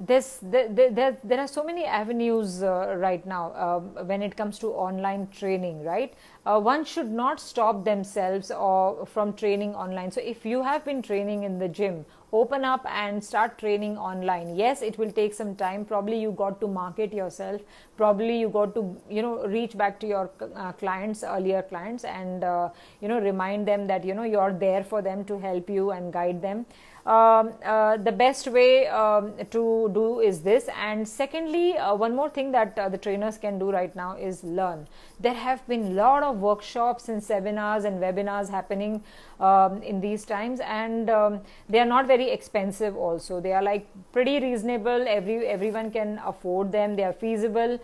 this there, there, there are so many avenues uh, right now um, when it comes to online training right uh, one should not stop themselves or from training online. So if you have been training in the gym open up and start training online. Yes it will take some time. Probably you got to market yourself. Probably you got to you know reach back to your uh, clients earlier clients and uh, you know remind them that you know you're there for them to help you and guide them um, uh, the best way um, to do is this. And secondly uh, one more thing that uh, the trainers can do right now is learn. There have been a lot of workshops and seminars and webinars happening um, in these times. And um, they are not very expensive also. They are like pretty reasonable. Every everyone can afford them. They are feasible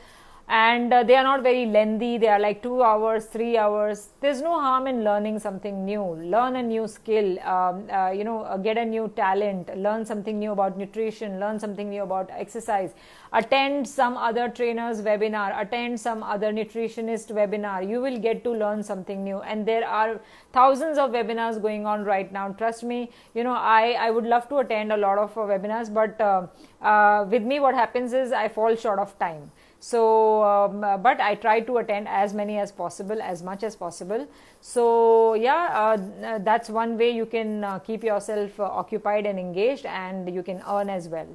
and uh, they are not very lengthy. They are like 2 hours 3 hours. There's no harm in learning something new. Learn a new skill. Um, uh, you know uh, get a new talent. Learn something new about nutrition. Learn something new about exercise. Attend some other trainers webinar. Attend some other nutritionist webinar. You will get to learn something new. And there are thousands of webinars going on right now. Trust me you know i i would love to attend a lot of uh, webinars but uh, uh, with me what happens is i fall short of time so um, uh, but i try to attend as many as possible as much as possible so yeah uh, uh, that's one way you can uh, keep yourself uh, occupied and engaged and you can earn as well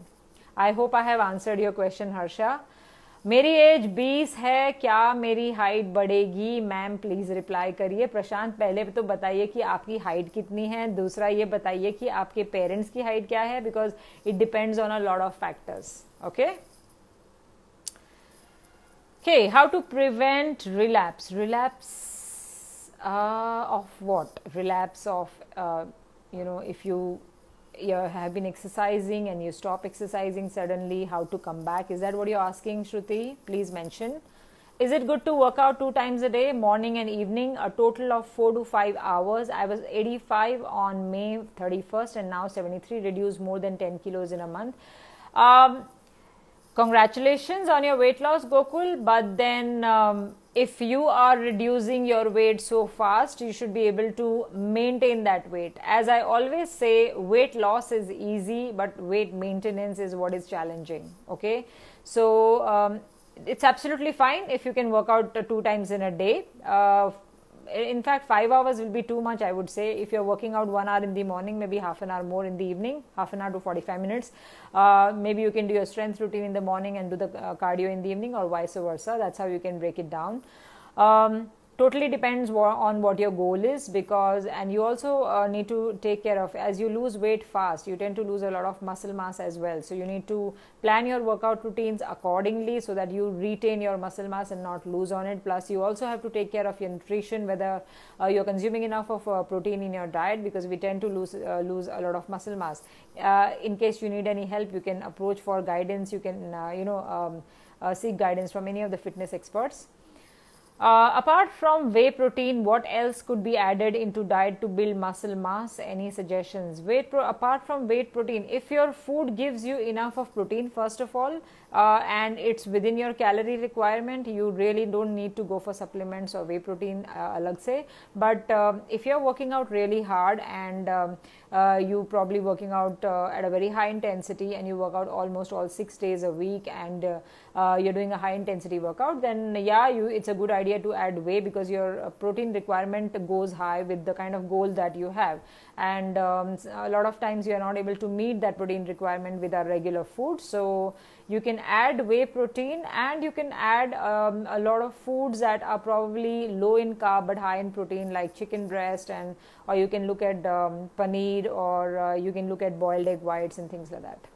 i hope i have answered your question harsha मेरी age 20 है क्या मेरी height बढ़ेगी ma'am please reply करिए प्रशांत पहले तो बताइए कि आपकी हाइट कितनी है दूसरा ये बताइए कि आपके पेरेंट्स की हाइट क्या है because it depends on a lot of factors okay Okay, how to prevent relapse? Relapse uh, of what? Relapse of, uh, you know, if you, you have been exercising and you stop exercising suddenly, how to come back? Is that what you're asking, Shruti? Please mention. Is it good to work out two times a day, morning and evening, a total of four to five hours? I was 85 on May 31st and now 73, reduced more than 10 kilos in a month. Um, congratulations on your weight loss gokul. But then um, if you are reducing your weight so fast you should be able to maintain that weight. As i always say weight loss is easy but weight maintenance is what is challenging okay? So um, it's absolutely fine if you can work out two times in a day. Uh, in fact, five hours will be too much, I would say. If you're working out one hour in the morning, maybe half an hour more in the evening, half an hour to 45 minutes. Uh, maybe you can do your strength routine in the morning and do the uh, cardio in the evening, or vice versa. That's how you can break it down. Um, totally depends on what your goal is because and you also uh, need to take care of as you lose weight fast you tend to lose a lot of muscle mass as well. So you need to plan your workout routines accordingly so that you retain your muscle mass and not lose on it. Plus you also have to take care of your nutrition whether uh, you're consuming enough of uh, protein in your diet because we tend to lose uh, lose a lot of muscle mass. Uh, in case you need any help you can approach for guidance. You can uh, you know um, seek guidance from any of the fitness experts uh, apart from whey protein, what else could be added into diet to build muscle mass? Any suggestions? Weight pro- apart from whey protein, if your food gives you enough of protein, first of all, uh, and it's within your calorie requirement, you really don't need to go for supplements or whey protein, uh, alag say. But um, if you're working out really hard and um, uh, you probably working out uh, at a very high intensity and you work out almost all six days a week and uh, you're doing a high intensity workout then yeah you it's a good idea to add whey because your uh, protein requirement goes high with the kind of goal that you have. And um, a lot of times you are not able to meet that protein requirement with our regular food. So you can add whey protein and you can add um, a lot of foods that are probably low in carb but high in protein like chicken breast and or you can look at um, paneer or uh, you can look at boiled egg whites and things like that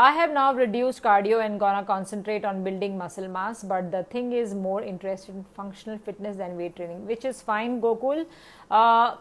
I have now reduced cardio and gonna concentrate on building muscle mass, but the thing is more interested in functional fitness than weight training, which is fine, Gokul. Uh,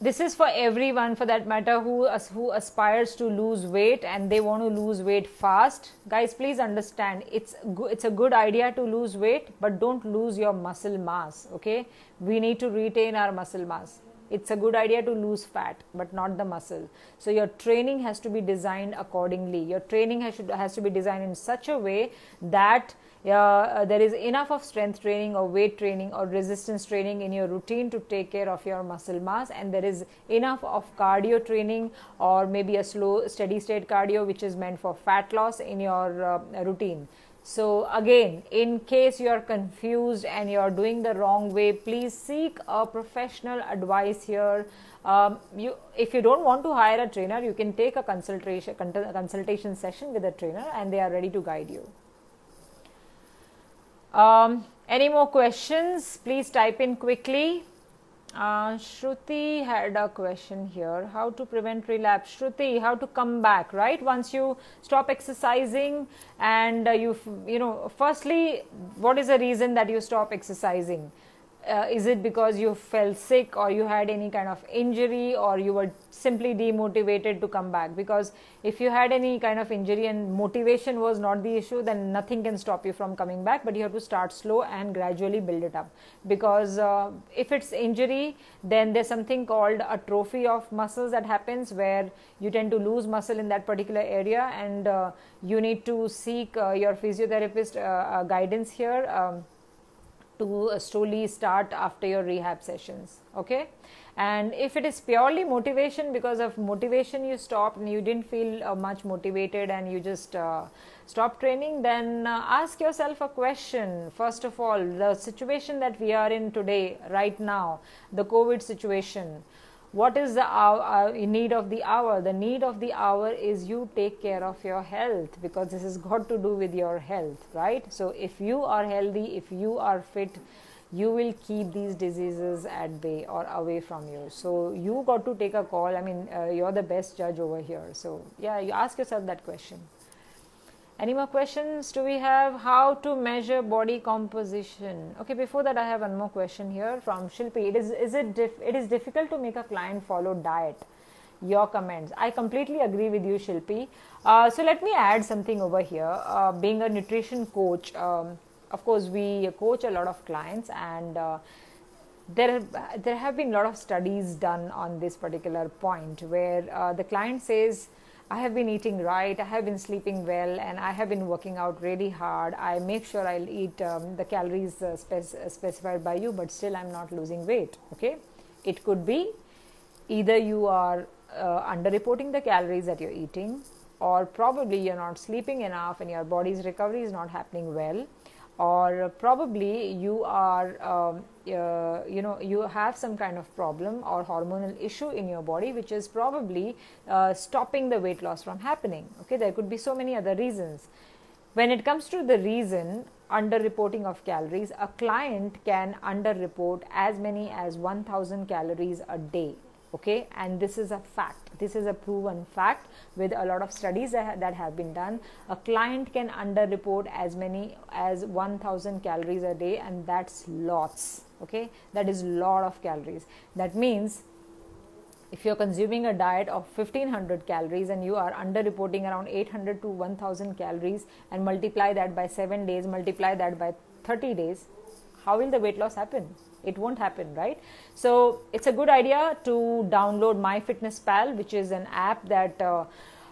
this is for everyone for that matter who who aspires to lose weight and they want to lose weight fast. Guys please understand it's it's a good idea to lose weight but don't lose your muscle mass okay? We need to retain our muscle mass it's a good idea to lose fat but not the muscle. So your training has to be designed accordingly. Your training has, should, has to be designed in such a way that uh, there is enough of strength training or weight training or resistance training in your routine to take care of your muscle mass. And there is enough of cardio training or maybe a slow steady state cardio which is meant for fat loss in your uh, routine so again in case you are confused and you are doing the wrong way please seek a professional advice here um, you if you don't want to hire a trainer you can take a consultation consultation session with a trainer and they are ready to guide you um, any more questions? Please type in quickly. Uh, Shruti had a question here. How to prevent relapse? Shruti, how to come back, right? Once you stop exercising and uh, you, you know, firstly, what is the reason that you stop exercising? Uh, is it because you felt sick or you had any kind of injury or you were simply demotivated to come back? Because if you had any kind of injury and motivation was not the issue then nothing can stop you from coming back but you have to start slow and gradually build it up. Because uh, if it's injury then there's something called atrophy of muscles that happens where you tend to lose muscle in that particular area and uh, you need to seek uh, your physiotherapist uh, uh, guidance here um, to uh, slowly start after your rehab sessions okay? And if it is purely motivation because of motivation you stopped and you didn't feel uh, much motivated and you just uh, stopped training then uh, ask yourself a question. First of all the situation that we are in today right now the covid situation what is the uh, need of the hour? The need of the hour is you take care of your health because this has got to do with your health right? So if you are healthy if you are fit you will keep these diseases at bay or away from you. So you got to take a call. I mean uh, you're the best judge over here. So yeah you ask yourself that question any more questions? Do we have how to measure body composition? Okay before that i have one more question here from shilpi. It is is it dif- it is difficult to make a client follow diet? Your comments. I completely agree with you shilpi. Uh, so let me add something over here. Uh, being a nutrition coach um, of course we coach a lot of clients and uh, there there have been a lot of studies done on this particular point where uh, the client says I have been eating right, I have been sleeping well, and I have been working out really hard. I make sure I'll eat um, the calories uh, spec- uh, specified by you, but still I'm not losing weight. Okay, it could be either you are uh, underreporting the calories that you're eating, or probably you're not sleeping enough and your body's recovery is not happening well or probably you are um, uh, you know you have some kind of problem or hormonal issue in your body which is probably uh, stopping the weight loss from happening okay there could be so many other reasons when it comes to the reason under reporting of calories. A client can under report as many as 1000 calories a day. Okay, and this is a fact. This is a proven fact with a lot of studies that, have been done. A client can underreport as many as 1000 calories a day, and that's lots. Okay, that is lot of calories. That means if you're consuming a diet of 1500 calories and you are under reporting around 800 to 1000 calories and multiply that by 7 days multiply that by 30 days how will the weight loss happen? It won't happen right? So it's a good idea to download myfitnesspal which is an app that uh,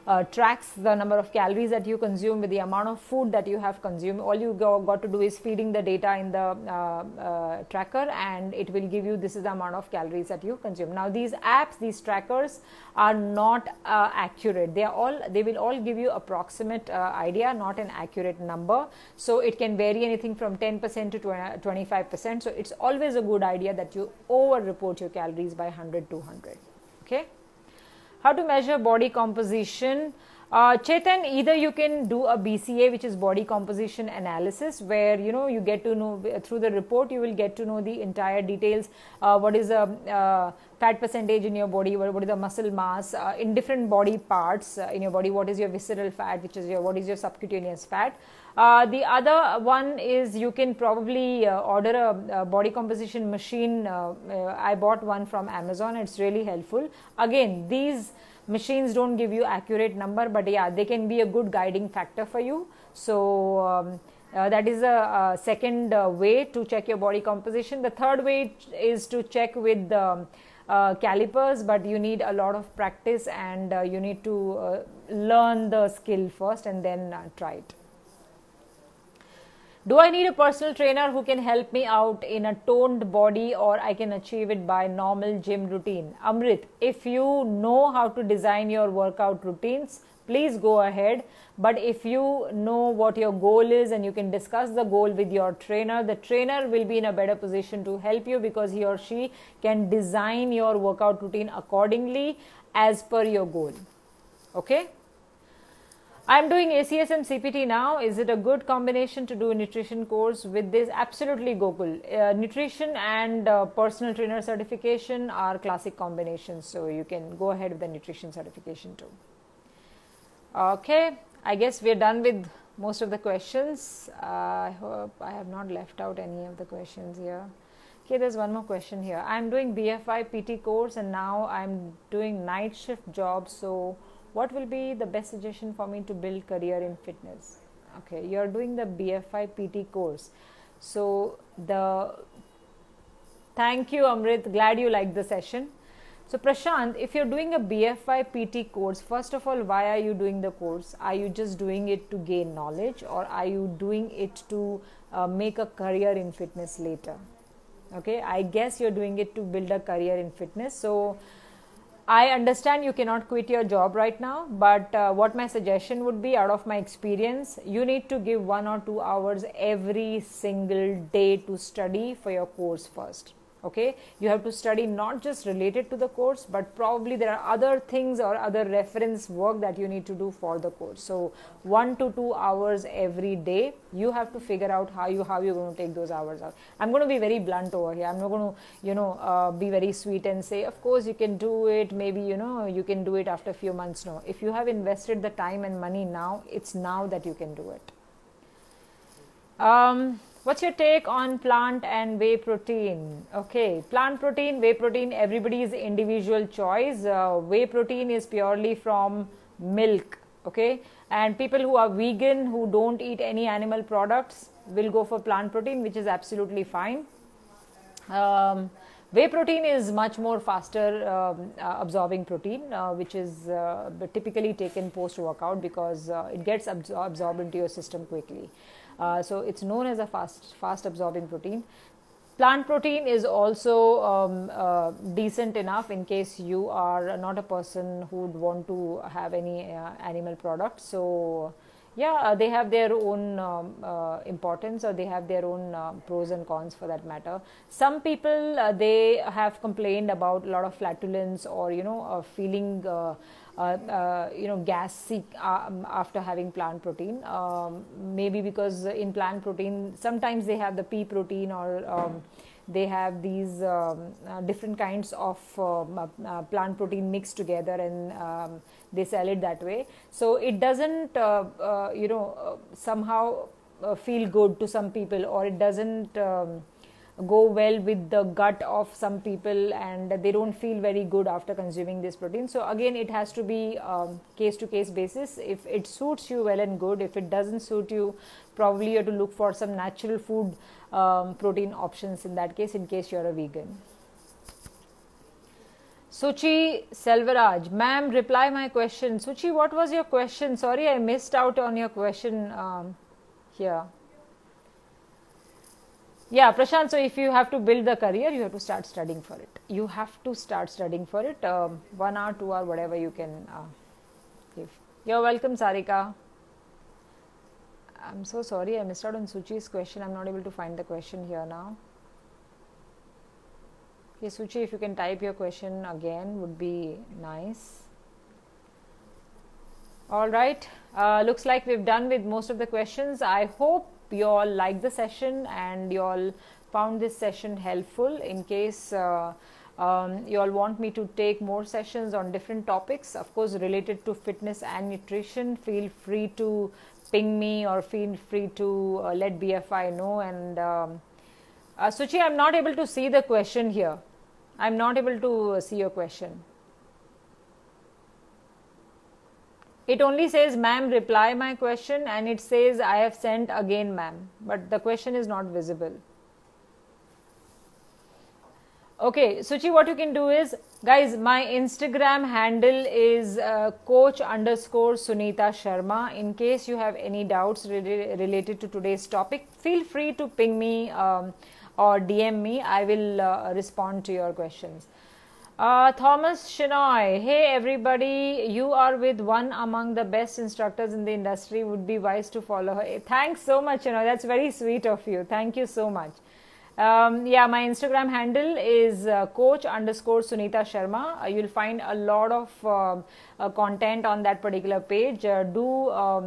uh, tracks the number of calories that you consume with the amount of food that you have consumed. All you go, got to do is feeding the data in the uh, uh, tracker, and it will give you this is the amount of calories that you consume. Now, these apps, these trackers are not uh, accurate. They are all they will all give you approximate uh, idea, not an accurate number. So it can vary anything from 10% to 25%. So it's always a good idea that you over report your calories by 100 200. Okay how to measure body composition uh, Chetan, either you can do a BCA, which is body composition analysis, where you know you get to know through the report you will get to know the entire details. Uh, what is the uh, fat percentage in your body? What, what is the muscle mass uh, in different body parts uh, in your body? What is your visceral fat? Which is your what is your subcutaneous fat? Uh, the other one is you can probably order a, a, body composition machine. I bought one from Amazon. It's really helpful. Again, these machines don't give you accurate number but yeah they can be a good guiding factor for you so um, uh, that is a, a second uh, way to check your body composition the third way is to check with uh, calipers but you need a lot of practice and uh, you need to uh, learn the skill first and then uh, try it do I need a personal trainer who can help me out in a toned body or I can achieve it by normal gym routine? Amrit, if you know how to design your workout routines, please go ahead. But if you know what your goal is and you can discuss the goal with your trainer, the trainer will be in a better position to help you because he or she can design your workout routine accordingly as per your goal. Okay? I'm doing ACSM CPT now. Is it a good combination to do a nutrition course with this? Absolutely, Gokul. Uh, nutrition and uh, personal trainer certification are classic combinations, so you can go ahead with the nutrition certification too. Okay, I guess we're done with most of the questions. Uh, I hope I have not left out any of the questions here. Okay, there's one more question here. I'm doing BFY PT course and now I'm doing night shift job, so what will be the best suggestion for me to build career in fitness? Okay you're doing the BFY pt course. So the thank you amrit. Glad you liked the session. So prashant if you're doing a BFY pt course first of all why are you doing the course? Are you just doing it to gain knowledge or are you doing it to uh, make a career in fitness later? Okay i guess you're doing it to build a career in fitness. So I understand you cannot quit your job right now, but uh, what my suggestion would be out of my experience, you need to give one or two hours every single day to study for your course first okay? You have to study not just related to the course but probably there are other things or other reference work that you need to do for the course. So 1 to 2 hours every day you have to figure out how you how you're going to take those hours out. I'm going to be very blunt over here. I'm not going to you know uh, be very sweet and say of course you can do it. Maybe you know you can do it after a few months. No. If you have invested the time and money now it's now that you can do it. Um, What's your take on plant and whey protein? Okay, plant protein, whey protein, everybody's individual choice. Uh, whey protein is purely from milk. Okay, and people who are vegan who don't eat any animal products will go for plant protein, which is absolutely fine. Um, whey protein is much more faster um, uh, absorbing protein, uh, which is uh, typically taken post workout because uh, it gets absor- absorbed into your system quickly. Uh, so it's known as a fast fast absorbing protein. Plant protein is also um, uh, decent enough in case you are not a person who would want to have any uh, animal products. So yeah uh, they have their own um, uh, importance or they have their own uh, pros and cons for that matter. Some people they have complained about a lot of flatulence or you know feeling uh, uh, you know gas seek um, after having plant protein. Um, maybe because in plant protein sometimes they have the pea protein or um, they have these um, uh, different kinds of um, uh, uh, plant protein mixed together and um, they sell it that way. So it doesn't uh, uh, you know uh, somehow feel good to some people or it doesn't um, go well with the gut of some people and they don't feel very good after consuming this protein so again it has to be um, case to case basis if it suits you well and good if it doesn't suit you probably you have to look for some natural food um, protein options in that case in case you're a vegan Suchi Selvaraj, ma'am, reply my question. Suchi, what was your question? Sorry, I missed out on your question um, here. Yeah, Prashant. So if you have to build the career, you have to start studying for it. You have to start studying for it. Um, one hour, two hour, whatever you can uh, give. You're welcome, Sarika. I'm so sorry, I missed out on Suchi's question. I'm not able to find the question here now. Okay, Suchi, if you can type your question again, would be nice. All right, uh, looks like we've done with most of the questions. I hope you all liked the session and you all found this session helpful in case uh, um, you all want me to take more sessions on different topics of course related to fitness and nutrition feel free to ping me or feel free to uh, let BFY know and um, uh, suchi i'm not able to see the question here. I'm not able to see your question it only says ma'am reply my question and it says i have sent again ma'am. But the question is not visible. Okay suchi what you can do is guys my instagram handle is uh, coach underscore sunita sharma. In case you have any doubts re- related to today's topic feel free to ping me um, or dm me. I will uh, respond to your questions uh, Thomas Shinoy, hey everybody, you are with one among the best instructors in the industry. Would be wise to follow her. Thanks so much, know, that's very sweet of you. Thank you so much. Um, yeah, my Instagram handle is uh, coach underscore Sunita Sharma. Uh, you'll find a lot of um, uh, content on that particular page. Uh, do um,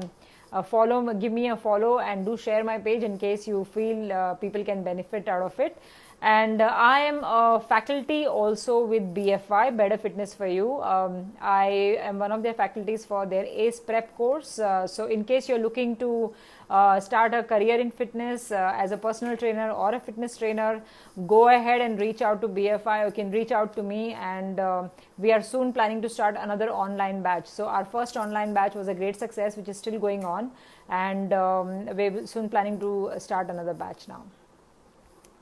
uh, follow, give me a follow, and do share my page in case you feel people can benefit out of it and uh, I am a faculty also with BFY, Better Fitness for You. Um, I am one of their faculties for their ACE prep course. Uh, so, in case you're looking to uh, start a career in fitness uh, as a personal trainer or a fitness trainer, go ahead and reach out to BFY. You can reach out to me, and uh, we are soon planning to start another online batch. So, our first online batch was a great success, which is still going on, and um, we're soon planning to start another batch now.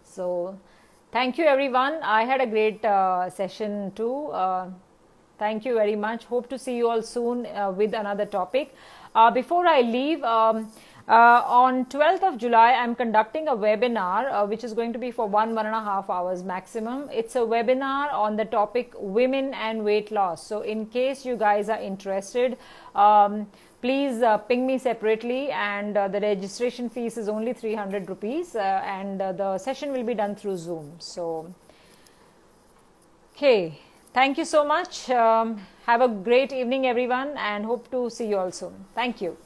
So, Thank you, everyone. I had a great uh, session too. Uh, thank you very much. Hope to see you all soon uh, with another topic. Uh, before I leave, um, uh, on 12th of July, I'm conducting a webinar uh, which is going to be for one, one and a half hours maximum. It's a webinar on the topic women and weight loss. So, in case you guys are interested, um, please uh, ping me separately and uh, the registration fees is only 300 rupees uh, and uh, the session will be done through zoom. So okay. Thank you so much. Um, have a great evening everyone and hope to see you all soon. Thank you